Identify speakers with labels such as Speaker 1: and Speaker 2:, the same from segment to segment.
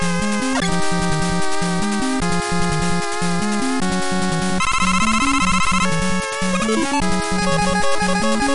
Speaker 1: Thank you.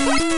Speaker 1: You.